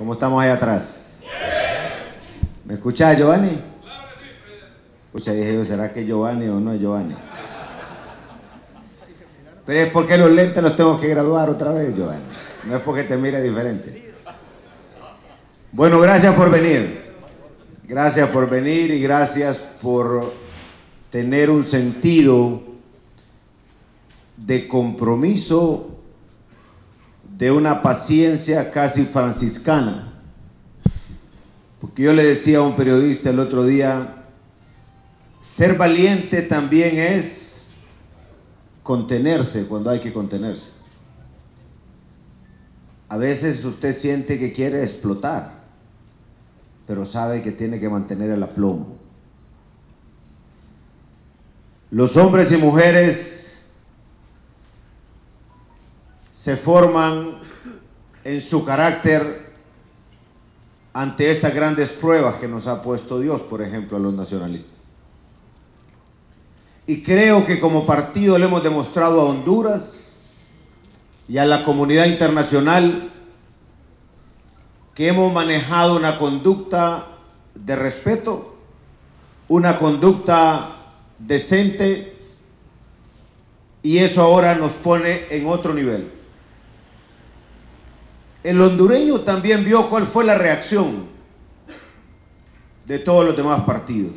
¿Cómo estamos ahí atrás? ¿Me escucha Giovanni? Claro que sí, Escucha, dije yo, ¿será que Giovanni o no es Giovanni? Pero es porque los lentes los tengo que graduar otra vez, Giovanni. No es porque te mire diferente. Bueno, gracias por venir. Gracias por venir y gracias por tener un sentido de compromiso, de una paciencia casi franciscana. Porque yo le decía a un periodista el otro día, ser valiente también es contenerse cuando hay que contenerse. A veces usted siente que quiere explotar pero sabe que tiene que mantener el aplomo. Los hombres y mujeres se forman en su carácter ante estas grandes pruebas que nos ha puesto Dios, por ejemplo, a los nacionalistas. Y creo que como partido le hemos demostrado a Honduras y a la comunidad internacional que hemos manejado una conducta de respeto, una conducta decente, y eso ahora nos pone en otro nivel. El hondureño también vio cuál fue la reacción de todos los demás partidos.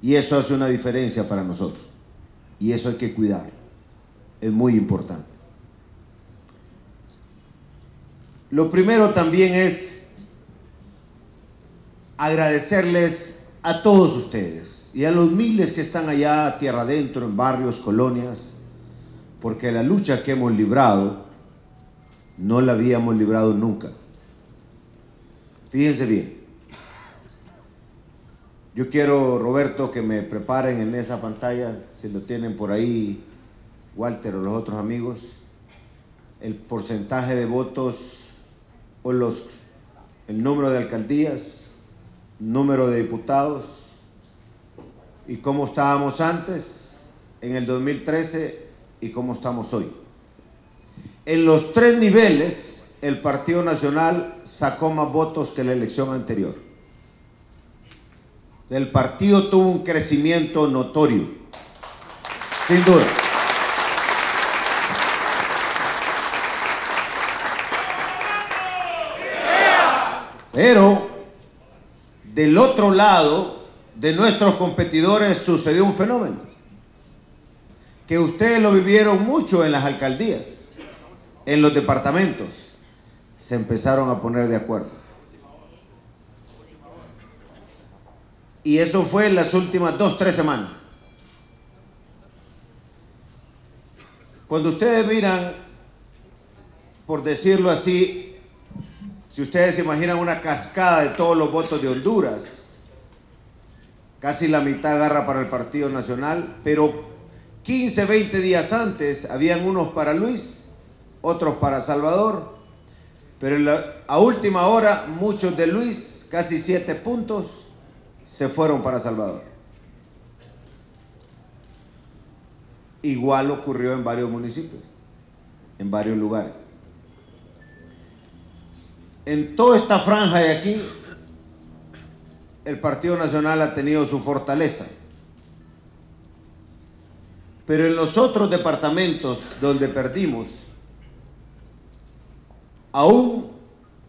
Y eso hace una diferencia para nosotros. Y eso hay que cuidar. Es muy importante. Lo primero también es agradecerles a todos ustedes y a los miles que están allá tierra adentro, en barrios, colonias, porque la lucha que hemos librado no la habíamos librado nunca. Fíjense bien. Yo quiero, Roberto, que me preparen en esa pantalla, si lo tienen por ahí, Walter o los otros amigos, el porcentaje de votos o los, el número de alcaldías, número de diputados y cómo estábamos antes, en el 2013 y cómo estamos hoy. En los tres niveles, el Partido Nacional sacó más votos que la elección anterior. El partido tuvo un crecimiento notorio, sin duda. Pero del otro lado de nuestros competidores sucedió un fenómeno que ustedes lo vivieron mucho en las alcaldías, en los departamentos. Se empezaron a poner de acuerdo. Y eso fue en las últimas dos, tres semanas. Cuando ustedes miran, por decirlo así, si ustedes se imaginan una cascada de todos los votos de Honduras, casi la mitad agarra para el Partido Nacional, pero 15, 20 días antes habían unos para Luis, otros para Salvador, pero a última hora muchos de Luis, casi 7 puntos, se fueron para Salvador. Igual ocurrió en varios municipios, en varios lugares en toda esta franja de aquí, el Partido Nacional ha tenido su fortaleza. Pero en los otros departamentos donde perdimos, aún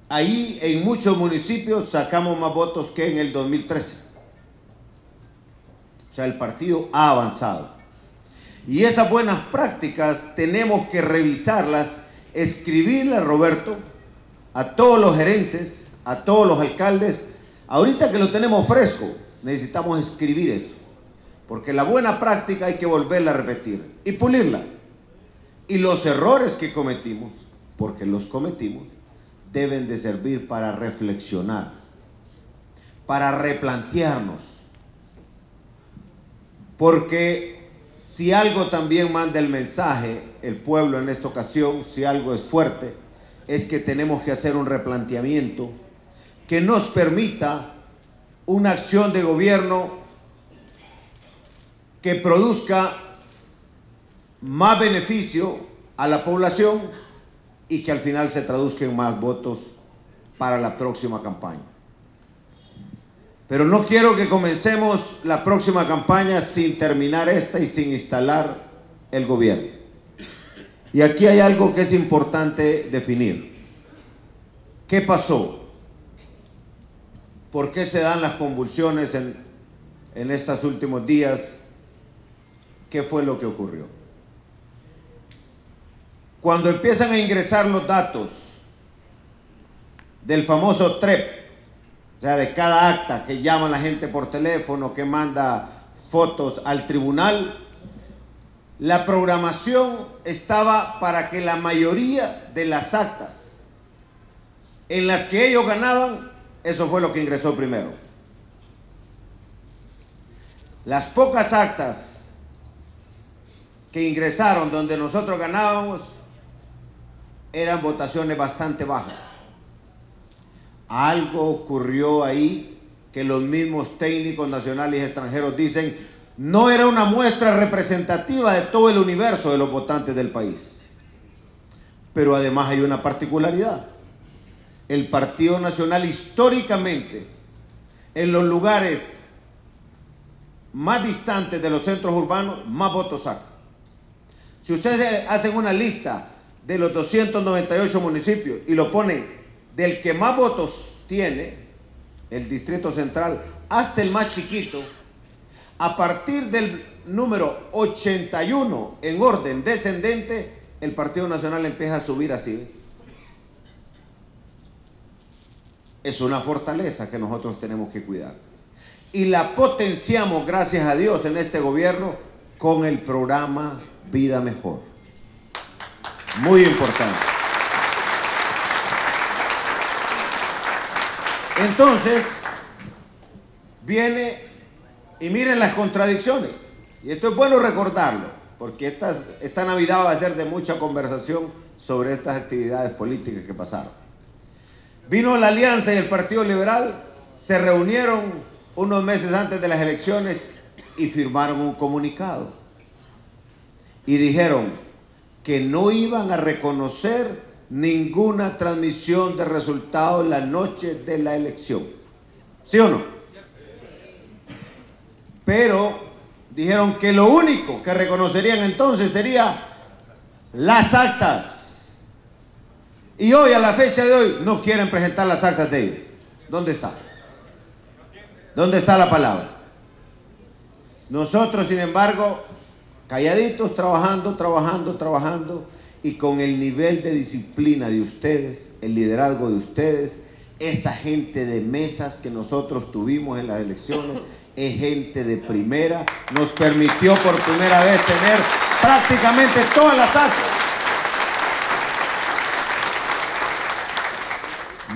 ahí en muchos municipios sacamos más votos que en el 2013. O sea, el partido ha avanzado. Y esas buenas prácticas tenemos que revisarlas, escribirlas, Roberto, a todos los gerentes, a todos los alcaldes. Ahorita que lo tenemos fresco, necesitamos escribir eso. Porque la buena práctica hay que volverla a repetir y pulirla. Y los errores que cometimos, porque los cometimos, deben de servir para reflexionar, para replantearnos. Porque si algo también manda el mensaje, el pueblo en esta ocasión, si algo es fuerte, es que tenemos que hacer un replanteamiento que nos permita una acción de gobierno que produzca más beneficio a la población y que al final se traduzca en más votos para la próxima campaña. Pero no quiero que comencemos la próxima campaña sin terminar esta y sin instalar el gobierno. Y aquí hay algo que es importante definir. ¿Qué pasó? ¿Por qué se dan las convulsiones en, en estos últimos días? ¿Qué fue lo que ocurrió? Cuando empiezan a ingresar los datos del famoso TREP, o sea, de cada acta que llama la gente por teléfono, que manda fotos al tribunal, la programación estaba para que la mayoría de las actas en las que ellos ganaban, eso fue lo que ingresó primero. Las pocas actas que ingresaron donde nosotros ganábamos eran votaciones bastante bajas. Algo ocurrió ahí que los mismos técnicos nacionales y extranjeros dicen no era una muestra representativa de todo el universo de los votantes del país. Pero además hay una particularidad. El Partido Nacional históricamente, en los lugares más distantes de los centros urbanos, más votos saca. Si ustedes hacen una lista de los 298 municipios y lo ponen del que más votos tiene, el Distrito Central, hasta el más chiquito, a partir del número 81 en orden descendente, el Partido Nacional empieza a subir así. Es una fortaleza que nosotros tenemos que cuidar. Y la potenciamos, gracias a Dios, en este gobierno con el programa Vida Mejor. Muy importante. Entonces, viene y miren las contradicciones. Y esto es bueno recordarlo, porque esta Navidad va a ser de mucha conversación sobre estas actividades políticas que pasaron. Vino la Alianza y el Partido Liberal, se reunieron unos meses antes de las elecciones y firmaron un comunicado. Y dijeron que no iban a reconocer ninguna transmisión de resultados la noche de la elección. ¿Sí o no? Pero dijeron que lo único que reconocerían entonces sería las actas. Y hoy, a la fecha de hoy, no quieren presentar las actas de ellos. ¿Dónde está? ¿Dónde está la palabra? Nosotros, sin embargo, calladitos, trabajando, trabajando, trabajando, y con el nivel de disciplina de ustedes, el liderazgo de ustedes, esa gente de mesas que nosotros tuvimos en las elecciones, es gente de primera, nos permitió por primera vez tener prácticamente todas las actas.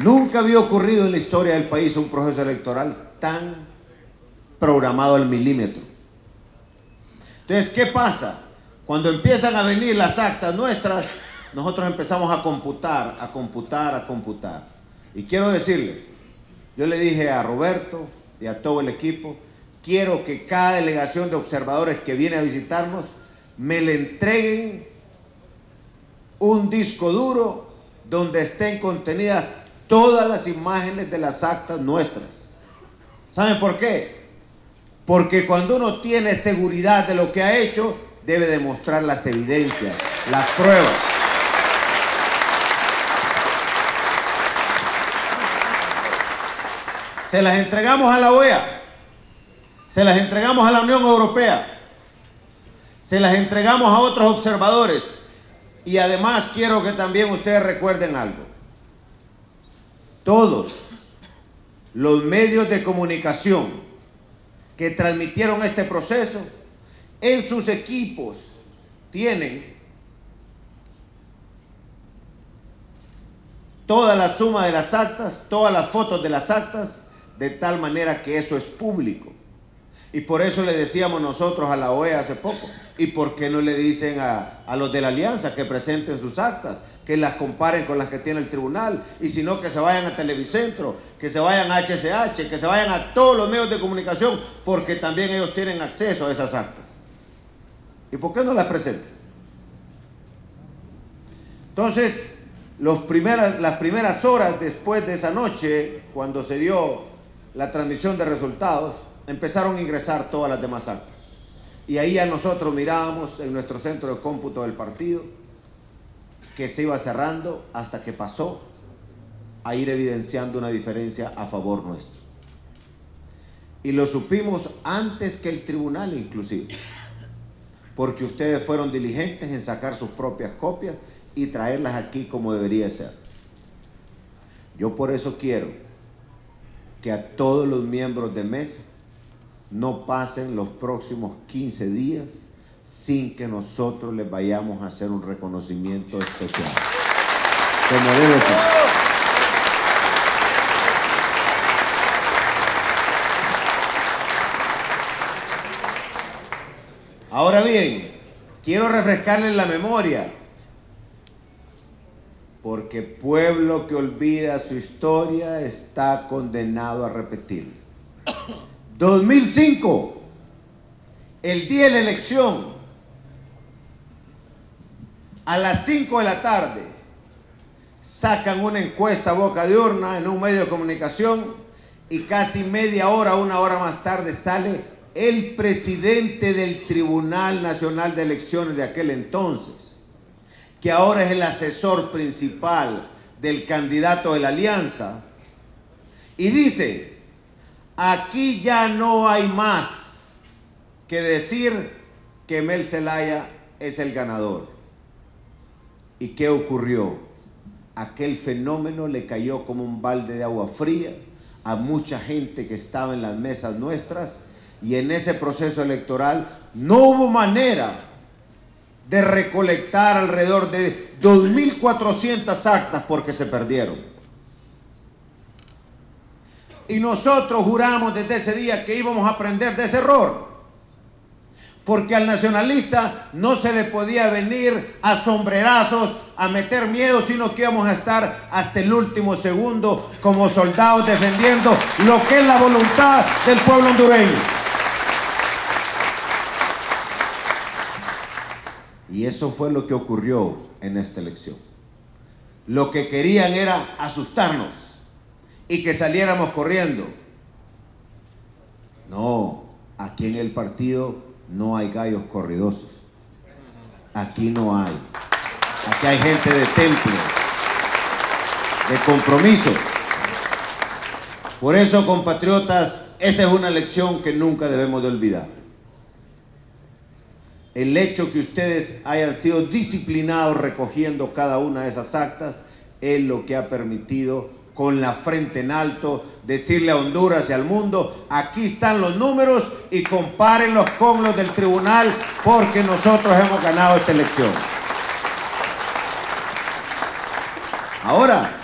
Nunca había ocurrido en la historia del país un proceso electoral tan programado al milímetro. Entonces, ¿qué pasa? Cuando empiezan a venir las actas nuestras, nosotros empezamos a computar, a computar, a computar. Y quiero decirles, yo le dije a Roberto y a todo el equipo, quiero que cada delegación de observadores que viene a visitarnos me le entreguen un disco duro donde estén contenidas todas las imágenes de las actas nuestras. ¿Saben por qué? Porque cuando uno tiene seguridad de lo que ha hecho, debe demostrar las evidencias, las pruebas. Se las entregamos a la OEA, se las entregamos a la Unión Europea, se las entregamos a otros observadores y además quiero que también ustedes recuerden algo. Todos los medios de comunicación que transmitieron este proceso en sus equipos tienen toda la suma de las actas, todas las fotos de las actas, de tal manera que eso es público. Y por eso le decíamos nosotros a la OEA hace poco, ¿y por qué no le dicen a, a los de la alianza que presenten sus actas? que las comparen con las que tiene el tribunal, y si no, que se vayan a Televicentro, que se vayan a HCH, que se vayan a todos los medios de comunicación, porque también ellos tienen acceso a esas actas. ¿Y por qué no las presenta? Entonces, las primeras horas después de esa noche, cuando se dio la transmisión de resultados, empezaron a ingresar todas las demás actas. Y ahí ya nosotros mirábamos en nuestro centro de cómputo del partido que se iba cerrando hasta que pasó a ir evidenciando una diferencia a favor nuestro. Y lo supimos antes que el tribunal inclusive, porque ustedes fueron diligentes en sacar sus propias copias y traerlas aquí como debería ser. Yo por eso quiero que a todos los miembros de mesa no pasen los próximos 15 días sin que nosotros les vayamos a hacer un reconocimiento especial. Como debe. Ahora bien, quiero refrescarles la memoria, porque pueblo que olvida su historia está condenado a repetir. 2005, el día de la elección, a las 5 de la tarde, sacan una encuesta a boca de urna en un medio de comunicación y casi media hora, una hora más tarde sale el presidente del Tribunal Nacional de Elecciones de aquel entonces, que ahora es el asesor principal del candidato de la alianza, y dice, aquí ya no hay más que decir que Mel Zelaya es el ganador. ¿Y qué ocurrió? Aquel fenómeno le cayó como un balde de agua fría a mucha gente que estaba en las mesas nuestras y en ese proceso electoral no hubo manera de recolectar alrededor de 2.400 actas porque se perdieron. Y nosotros juramos desde ese día que íbamos a aprender de ese error. Porque al nacionalista no se le podía venir a sombrerazos, a meter miedo, sino que íbamos a estar hasta el último segundo como soldados defendiendo lo que es la voluntad del pueblo hondureño. Y eso fue lo que ocurrió en esta elección. Lo que querían era asustarnos y que saliéramos corriendo. No, aquí en el partido no hay gallos corridosos. Aquí no hay. Aquí hay gente de temple, de compromiso. Por eso, compatriotas, esa es una lección que nunca debemos de olvidar el hecho que ustedes hayan sido disciplinados recogiendo cada una de esas actas es lo que ha permitido con la frente en alto decirle a Honduras y al mundo, aquí están los números y compárenlos con los del tribunal porque nosotros hemos ganado esta elección. Ahora,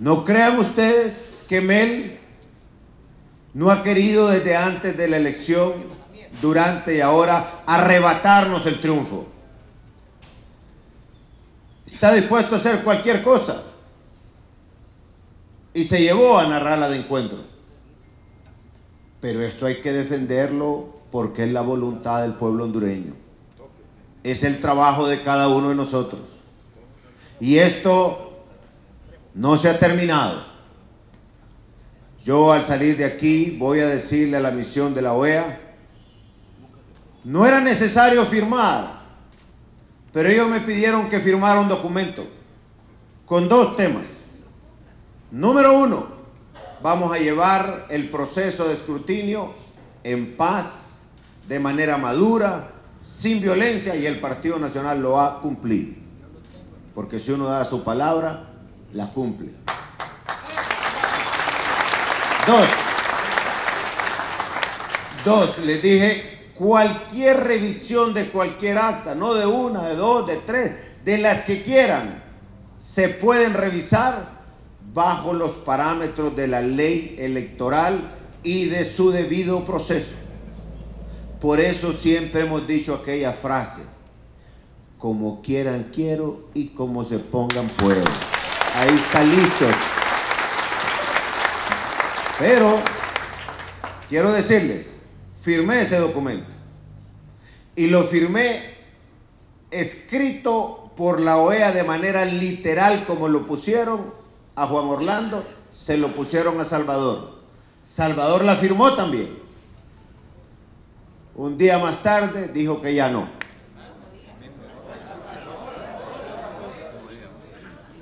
no crean ustedes que Mel no ha querido desde antes de la elección durante y ahora arrebatarnos el triunfo. Está dispuesto a hacer cualquier cosa. Y se llevó a narrarla de encuentro. Pero esto hay que defenderlo porque es la voluntad del pueblo hondureño. Es el trabajo de cada uno de nosotros. Y esto no se ha terminado. Yo al salir de aquí voy a decirle a la misión de la OEA, no era necesario firmar, pero ellos me pidieron que firmara un documento con dos temas. Número uno, vamos a llevar el proceso de escrutinio en paz, de manera madura, sin violencia, y el Partido Nacional lo ha cumplido. Porque si uno da su palabra, la cumple. Dos. Dos, les dije cualquier revisión de cualquier acta, no de una, de dos, de tres, de las que quieran, se pueden revisar bajo los parámetros de la ley electoral y de su debido proceso. Por eso siempre hemos dicho aquella frase, como quieran quiero y como se pongan puedo. Ahí está listo. Pero quiero decirles, firmé ese documento y lo firmé escrito por la OEA de manera literal como lo pusieron a Juan Orlando, se lo pusieron a Salvador. Salvador la firmó también. Un día más tarde dijo que ya no.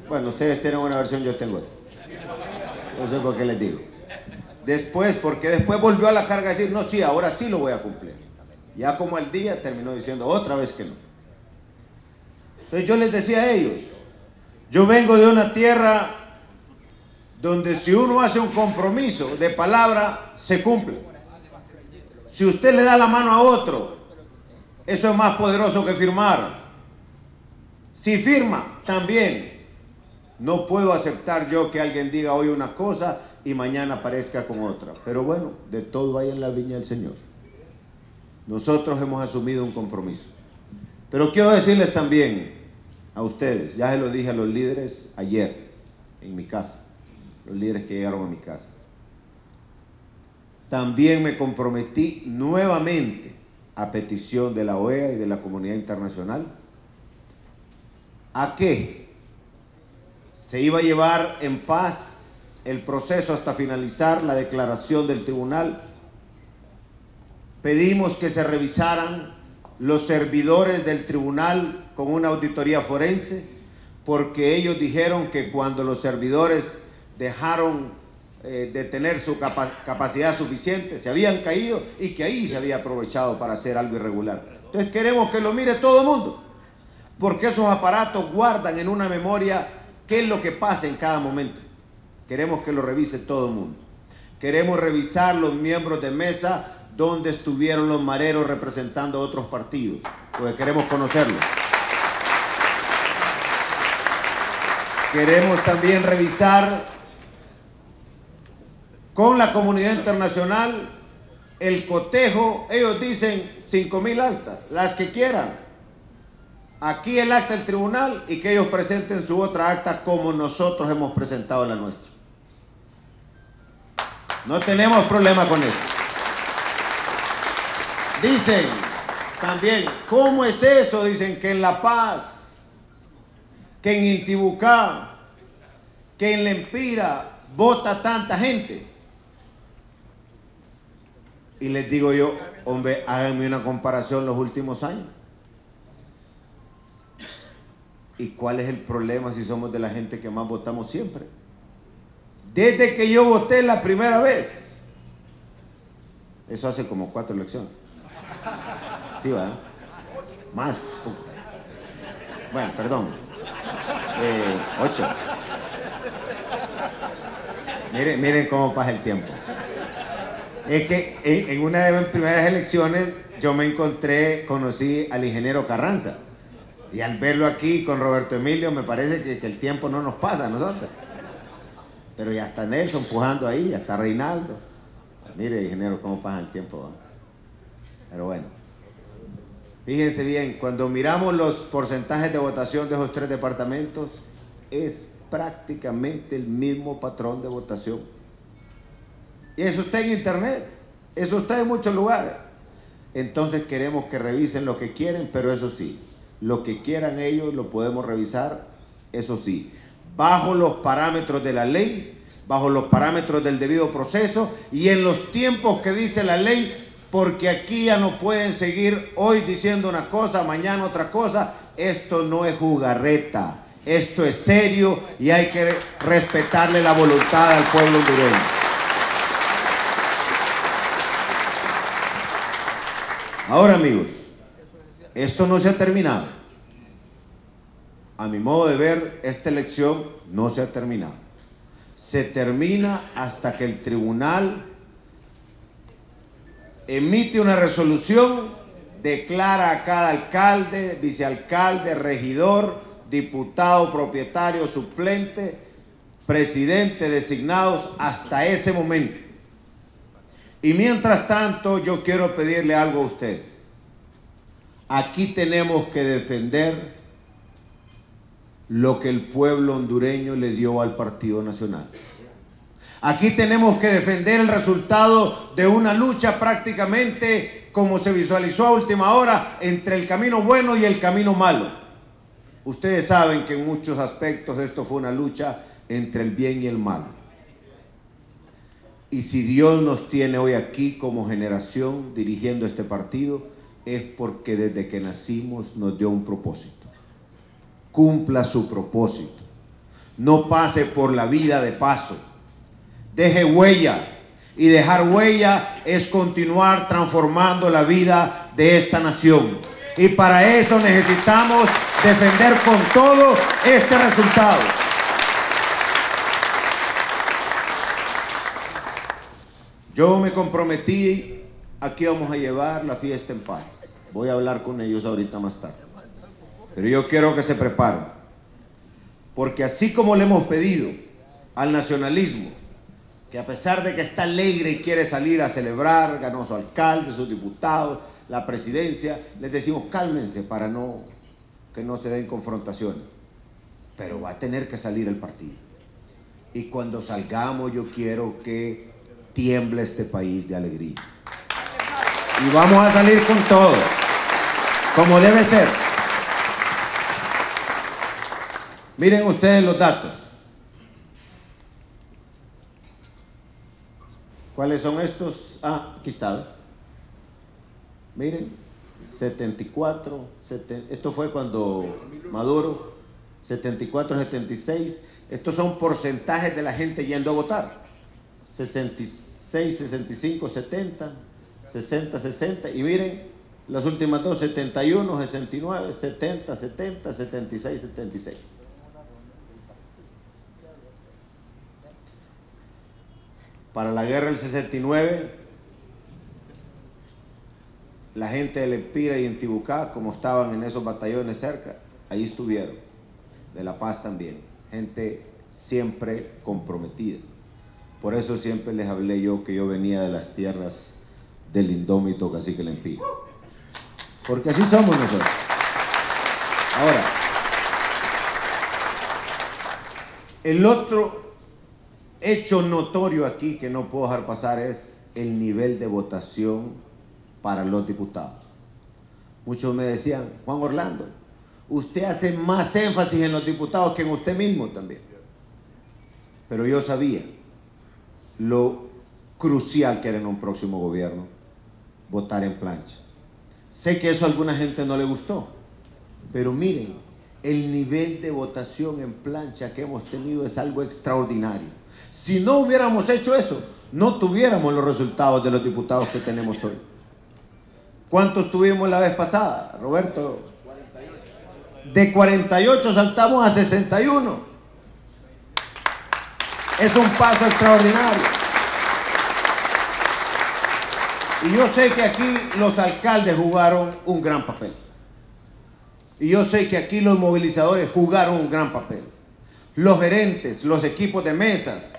Bueno, ustedes tienen una versión, yo tengo otra. No sé por qué les digo. Después, porque después volvió a la carga a decir, no, sí, ahora sí lo voy a cumplir. Ya como el día terminó diciendo otra vez que no. Entonces yo les decía a ellos, yo vengo de una tierra donde si uno hace un compromiso de palabra, se cumple. Si usted le da la mano a otro, eso es más poderoso que firmar. Si firma, también. No puedo aceptar yo que alguien diga hoy una cosa y mañana aparezca con otra. Pero bueno, de todo hay en la viña del Señor. Nosotros hemos asumido un compromiso. Pero quiero decirles también a ustedes, ya se lo dije a los líderes ayer en mi casa, los líderes que llegaron a mi casa. También me comprometí nuevamente a petición de la OEA y de la comunidad internacional a que se iba a llevar en paz el proceso hasta finalizar la declaración del tribunal Pedimos que se revisaran los servidores del tribunal con una auditoría forense, porque ellos dijeron que cuando los servidores dejaron eh, de tener su capacidad suficiente, se habían caído y que ahí se había aprovechado para hacer algo irregular. Entonces queremos que lo mire todo el mundo, porque esos aparatos guardan en una memoria qué es lo que pasa en cada momento. Queremos que lo revise todo el mundo. Queremos revisar los miembros de mesa dónde estuvieron los mareros representando otros partidos, porque queremos conocerlos. Queremos también revisar con la comunidad internacional el cotejo. Ellos dicen 5 mil actas, las que quieran. Aquí el acta del tribunal y que ellos presenten su otra acta como nosotros hemos presentado la nuestra. No tenemos problema con eso. Dicen también, ¿cómo es eso? Dicen que en La Paz, que en Intibucá, que en Lempira vota tanta gente. Y les digo yo, hombre, háganme una comparación los últimos años. ¿Y cuál es el problema si somos de la gente que más votamos siempre? Desde que yo voté la primera vez, eso hace como cuatro elecciones. Sí, va. Más. Bueno, perdón. Eh, ocho. Miren, miren cómo pasa el tiempo. Es que en, una de mis primeras elecciones yo me encontré, conocí al ingeniero Carranza. Y al verlo aquí con Roberto Emilio me parece que, el tiempo no nos pasa a nosotros. Pero ya está Nelson pujando ahí, ya está Reinaldo. Mire, ingeniero, cómo pasa el tiempo. Pero bueno, fíjense bien, cuando miramos los porcentajes de votación de esos tres departamentos, es prácticamente el mismo patrón de votación. Y eso está en internet, eso está en muchos lugares. Entonces queremos que revisen lo que quieren, pero eso sí, lo que quieran ellos lo podemos revisar, eso sí, bajo los parámetros de la ley, bajo los parámetros del debido proceso y en los tiempos que dice la ley porque aquí ya no pueden seguir hoy diciendo una cosa, mañana otra cosa. Esto no es jugarreta, esto es serio y hay que respetarle la voluntad al pueblo hondureño. Ahora amigos, esto no se ha terminado. A mi modo de ver, esta elección no se ha terminado. Se termina hasta que el tribunal emite una resolución, declara a cada alcalde, vicealcalde, regidor, diputado, propietario, suplente, presidente designados hasta ese momento. Y mientras tanto, yo quiero pedirle algo a ustedes. Aquí tenemos que defender lo que el pueblo hondureño le dio al Partido Nacional. Aquí tenemos que defender el resultado de una lucha prácticamente como se visualizó a última hora entre el camino bueno y el camino malo. Ustedes saben que en muchos aspectos esto fue una lucha entre el bien y el mal. Y si Dios nos tiene hoy aquí como generación dirigiendo este partido, es porque desde que nacimos nos dio un propósito. Cumpla su propósito. No pase por la vida de paso. Deje huella. Y dejar huella es continuar transformando la vida de esta nación. Y para eso necesitamos defender con todo este resultado. Yo me comprometí, aquí vamos a llevar la fiesta en paz. Voy a hablar con ellos ahorita más tarde. Pero yo quiero que se preparen. Porque así como le hemos pedido al nacionalismo, que a pesar de que está alegre y quiere salir a celebrar, ganó su alcalde, sus diputados, la presidencia, les decimos cálmense para no que no se den confrontaciones. Pero va a tener que salir el partido. Y cuando salgamos yo quiero que tiemble este país de alegría. Y vamos a salir con todo, como debe ser. Miren ustedes los datos. ¿Cuáles son estos? Ah, aquí está. Miren, 74, esto fue cuando Maduro, 74, 76. Estos son porcentajes de la gente yendo a votar. 66, 65, 70, 60, 60. Y miren, las últimas dos, 71, 69, 70, 70, 76, 76. Para la guerra del 69, la gente del Empira y en Tibucá, como estaban en esos batallones cerca, ahí estuvieron. De La Paz también. Gente siempre comprometida. Por eso siempre les hablé yo que yo venía de las tierras del indómito cacique el Empira. Porque así somos nosotros. Ahora, el otro hecho notorio aquí que no puedo dejar pasar es el nivel de votación para los diputados. Muchos me decían, Juan Orlando, usted hace más énfasis en los diputados que en usted mismo también. Pero yo sabía lo crucial que era en un próximo gobierno votar en plancha. Sé que eso a alguna gente no le gustó, pero miren, el nivel de votación en plancha que hemos tenido es algo extraordinario. Si no hubiéramos hecho eso, no tuviéramos los resultados de los diputados que tenemos hoy. ¿Cuántos tuvimos la vez pasada, Roberto? De 48 saltamos a 61. Es un paso extraordinario. Y yo sé que aquí los alcaldes jugaron un gran papel. Y yo sé que aquí los movilizadores jugaron un gran papel. Los gerentes, los equipos de mesas,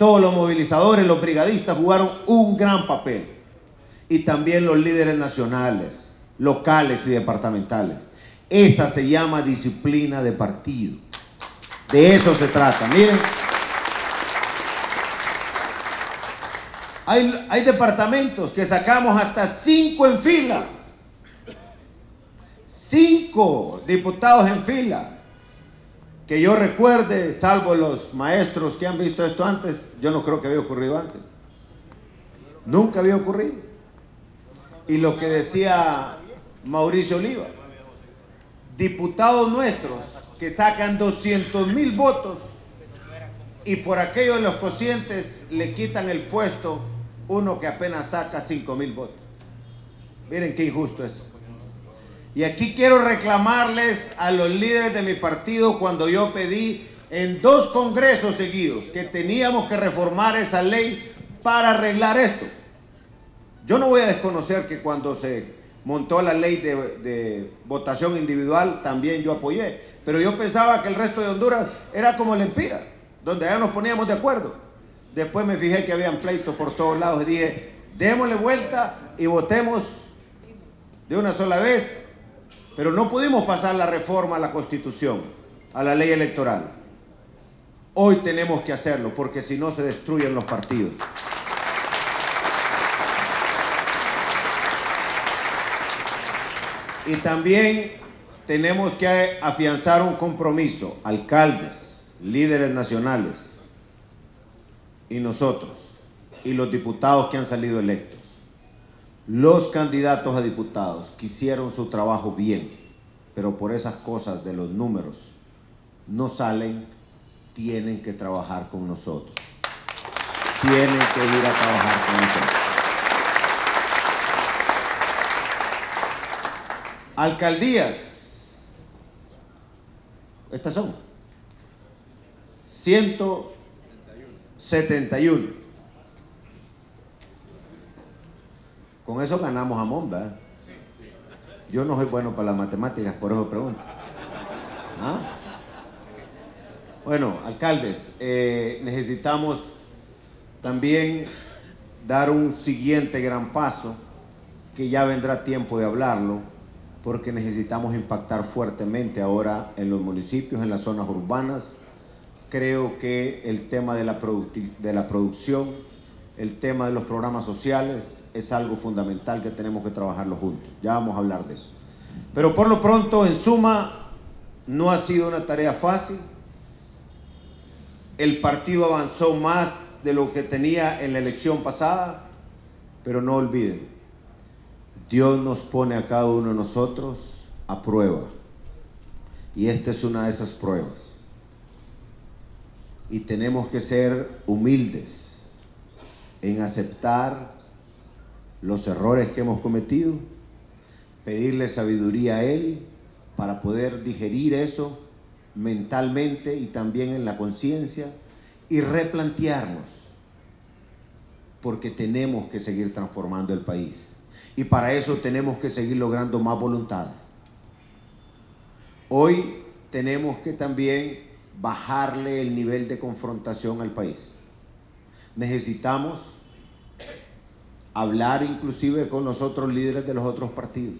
todos los movilizadores, los brigadistas jugaron un gran papel. Y también los líderes nacionales, locales y departamentales. Esa se llama disciplina de partido. De eso se trata. Miren. Hay, hay, departamentos que sacamos hasta cinco en fila. Cinco diputados en fila que yo recuerde, salvo los maestros que han visto esto antes, yo no creo que había ocurrido antes. Nunca había ocurrido. Y lo que decía Mauricio Oliva, diputados nuestros que sacan 200 mil votos y por aquello de los cocientes le quitan el puesto uno que apenas saca 5 mil votos. Miren qué injusto es. Y aquí quiero reclamarles a los líderes de mi partido cuando yo pedí en dos congresos seguidos que teníamos que reformar esa ley para arreglar esto. Yo no voy a desconocer que cuando se montó la ley de, votación individual también yo apoyé, pero yo pensaba que el resto de Honduras era como el Empira, donde allá nos poníamos de acuerdo. Después me fijé que habían pleitos por todos lados y dije, démosle vuelta y votemos de una sola vez pero no pudimos pasar la reforma a la Constitución, a la ley electoral. Hoy tenemos que hacerlo porque si no se destruyen los partidos. Y también tenemos que afianzar un compromiso, alcaldes, líderes nacionales y nosotros, y los diputados que han salido electos. Los candidatos a diputados que hicieron su trabajo bien, pero por esas cosas de los números no salen, tienen que trabajar con nosotros. Tienen que ir a trabajar con nosotros. Alcaldías. Estas son. 171. Con eso ganamos a Momba. Yo no soy bueno para las matemáticas, por eso pregunto. ¿Ah? Bueno, alcaldes, eh, necesitamos también dar un siguiente gran paso, que ya vendrá tiempo de hablarlo, porque necesitamos impactar fuertemente ahora en los municipios, en las zonas urbanas. Creo que el tema de la, de la producción, el tema de los programas sociales es algo fundamental que tenemos que trabajarlo juntos. Ya vamos a hablar de eso. Pero por lo pronto, en suma, no ha sido una tarea fácil. El partido avanzó más de lo que tenía en la elección pasada, pero no olviden, Dios nos pone a cada uno de nosotros a prueba. Y esta es una de esas pruebas. Y tenemos que ser humildes en aceptar los errores que hemos cometido, pedirle sabiduría a Él para poder digerir eso mentalmente y también en la conciencia y replantearnos, porque tenemos que seguir transformando el país. Y para eso tenemos que seguir logrando más voluntad. Hoy tenemos que también bajarle el nivel de confrontación al país. Necesitamos hablar inclusive con los otros líderes de los otros partidos.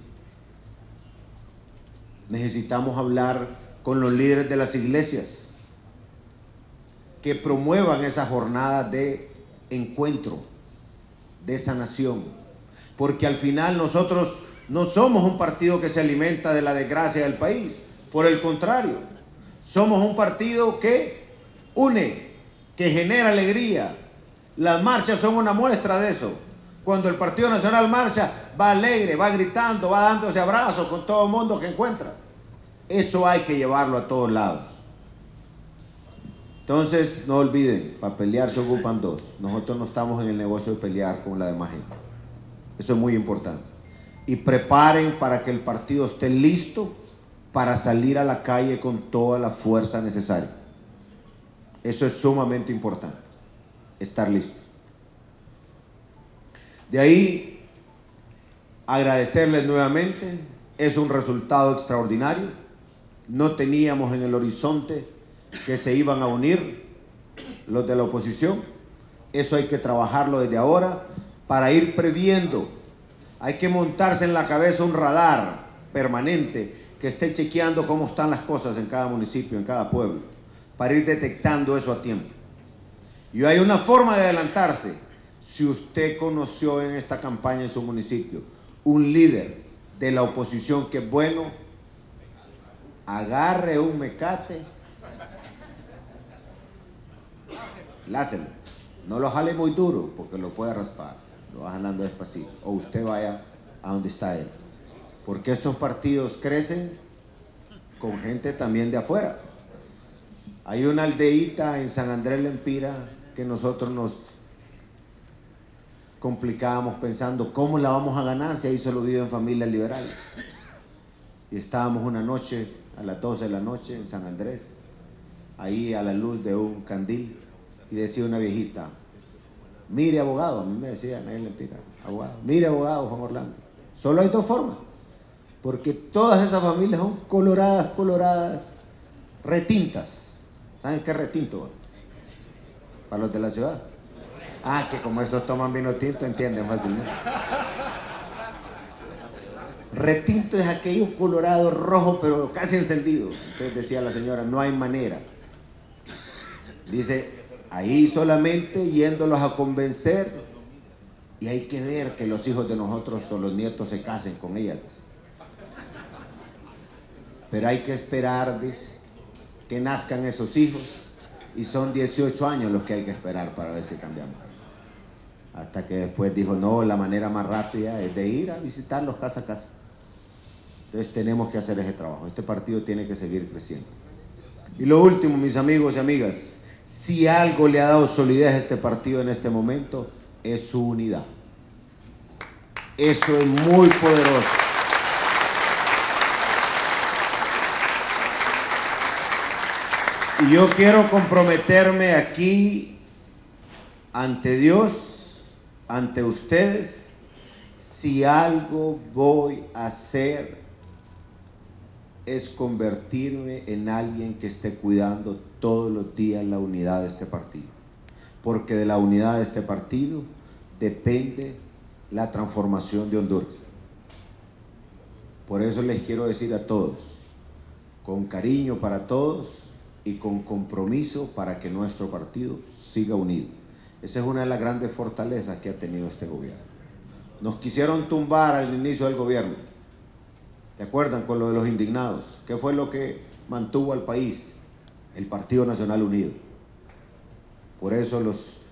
Necesitamos hablar con los líderes de las iglesias que promuevan esa jornada de encuentro, de sanación, porque al final nosotros no somos un partido que se alimenta de la desgracia del país, por el contrario, somos un partido que une, que genera alegría. Las marchas son una muestra de eso. Cuando el Partido Nacional marcha, va alegre, va gritando, va dándose abrazos con todo el mundo que encuentra. Eso hay que llevarlo a todos lados. Entonces, no olviden, para pelear se ocupan dos. Nosotros no estamos en el negocio de pelear con la demás gente. Eso es muy importante. Y preparen para que el partido esté listo para salir a la calle con toda la fuerza necesaria. Eso es sumamente importante, estar listo. De ahí, agradecerles nuevamente, es un resultado extraordinario. No teníamos en el horizonte que se iban a unir los de la oposición. Eso hay que trabajarlo desde ahora para ir previendo. Hay que montarse en la cabeza un radar permanente que esté chequeando cómo están las cosas en cada municipio, en cada pueblo, para ir detectando eso a tiempo. Y hay una forma de adelantarse. Si usted conoció en esta campaña en su municipio un líder de la oposición que es bueno, agarre un mecate, lácelo. No lo jale muy duro porque lo puede raspar lo va jalando despacito, o usted vaya a donde está él. Porque estos partidos crecen con gente también de afuera. Hay una aldeíta en San Andrés Lempira que nosotros nos complicábamos pensando cómo la vamos a ganar si ahí solo viven familias liberales. Y estábamos una noche a las 12 de la noche en San Andrés, ahí a la luz de un candil, y decía una viejita, Mire, abogado, a mí me decían ahí en abogado. Mire, abogado, Juan Orlando. Solo hay dos formas. Porque todas esas familias son coloradas, coloradas, retintas. ¿Saben qué retinto? Para los de la ciudad. Ah, que como estos toman vino tinto, entienden fácilmente. Retinto es aquello colorado, rojo, pero casi encendido. Entonces decía la señora, no hay manera. Dice, Ahí solamente yéndolos a convencer y hay que ver que los hijos de nosotros o los nietos se casen con ellas. Pero hay que esperar, que nazcan esos hijos y son 18 años los que hay que esperar para ver si cambiamos. Hasta que después dijo, no, la manera más rápida es de ir a visitarlos casa a casa. Entonces tenemos que hacer ese trabajo. Este partido tiene que seguir creciendo. Y lo último, mis amigos y amigas, si algo le ha dado solidez a este partido en este momento, es su unidad. Eso es muy poderoso. Y yo quiero comprometerme aquí ante Dios, ante ustedes, si algo voy a hacer es convertirme en alguien que esté cuidando todos los días la unidad de este partido. Porque de la unidad de este partido depende la transformación de Honduras. Por eso les quiero decir a todos, con cariño para todos y con compromiso para que nuestro partido siga unido. Esa es una de las grandes fortalezas que ha tenido este gobierno. Nos quisieron tumbar al inicio del gobierno ¿Se acuerdan con lo de los indignados? ¿Qué fue lo que mantuvo al país? El Partido Nacional Unido. Por eso los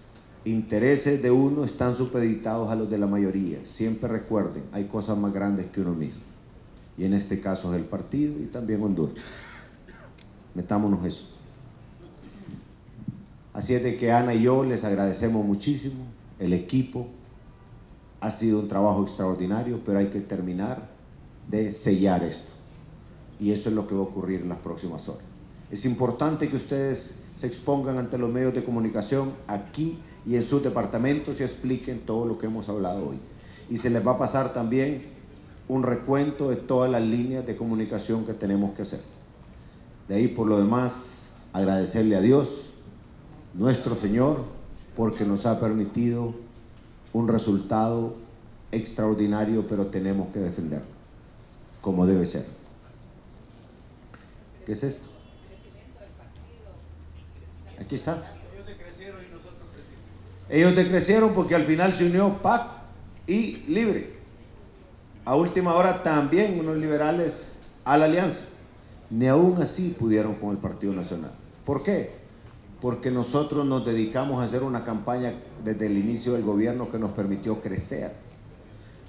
intereses de uno están supeditados a los de la mayoría. Siempre recuerden, hay cosas más grandes que uno mismo. Y en este caso es el partido y también Honduras. Metámonos eso. Así es de que Ana y yo les agradecemos muchísimo. El equipo ha sido un trabajo extraordinario, pero hay que terminar de sellar esto. Y eso es lo que va a ocurrir en las próximas horas. Es importante que ustedes se expongan ante los medios de comunicación aquí y en sus departamentos y expliquen todo lo que hemos hablado hoy. Y se les va a pasar también un recuento de todas las líneas de comunicación que tenemos que hacer. De ahí por lo demás, agradecerle a Dios, nuestro Señor, porque nos ha permitido un resultado extraordinario, pero tenemos que defenderlo como debe ser. ¿Qué es esto? Aquí está. Ellos decrecieron porque al final se unió PAC y Libre. A última hora también unos liberales a la alianza. Ni aún así pudieron con el Partido Nacional. ¿Por qué? Porque nosotros nos dedicamos a hacer una campaña desde el inicio del gobierno que nos permitió crecer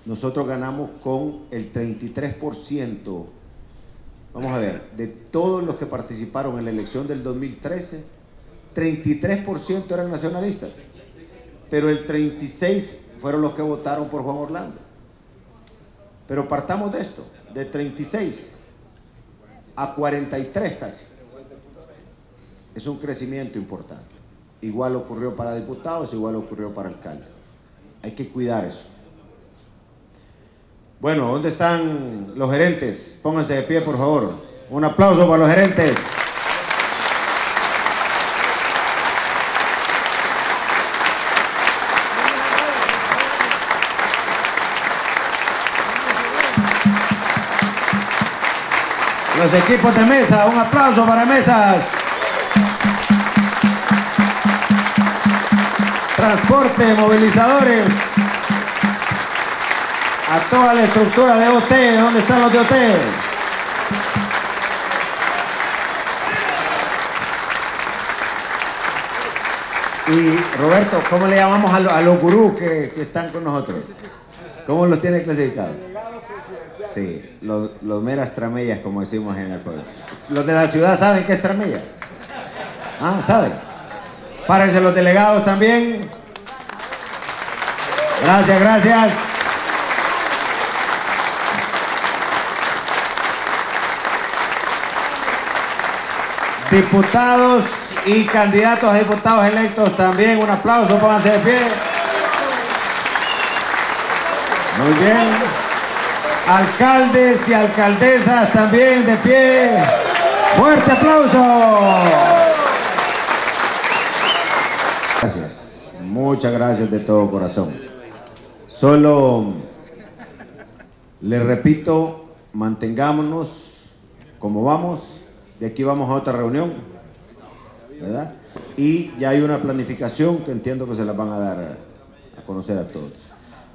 nosotros ganamos con el 33%, vamos a ver, de todos los que participaron en la elección del 2013, 33% eran nacionalistas, pero el 36% fueron los que votaron por Juan Orlando. Pero partamos de esto, de 36 a 43 casi. Es un crecimiento importante. Igual ocurrió para diputados, igual ocurrió para alcaldes. Hay que cuidar eso. Bueno, ¿dónde están los gerentes? Pónganse de pie, por favor. Un aplauso para los gerentes. Equipos de mesa, un aplauso para mesas. Transporte, movilizadores a toda la estructura de OT. ¿Dónde están los de OT? Y Roberto, ¿cómo le llamamos a, los gurús que, están con nosotros? ¿Cómo los tiene clasificados? Los, meras tramellas, como decimos en el pueblo. Los de la ciudad saben qué es tramella. Ah, ¿saben? Párense los delegados también. Gracias, gracias. Diputados y candidatos a diputados electos también, un aplauso, pónganse de pie. Muy bien. Alcaldes y alcaldesas también de pie. Fuerte aplauso. Gracias. Muchas gracias de todo corazón. Solo les repito, mantengámonos como vamos de aquí vamos a otra reunión, ¿verdad? Y ya hay una planificación que entiendo que se la van a dar a conocer a todos.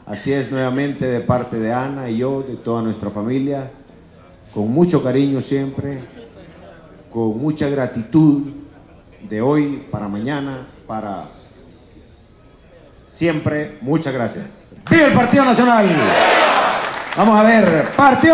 Así es nuevamente de parte de Ana y yo, de toda nuestra familia, con mucho cariño siempre, con mucha gratitud de hoy para mañana, para siempre. Muchas gracias. ¡Viva el Partido Nacional! Vamos a ver, Partido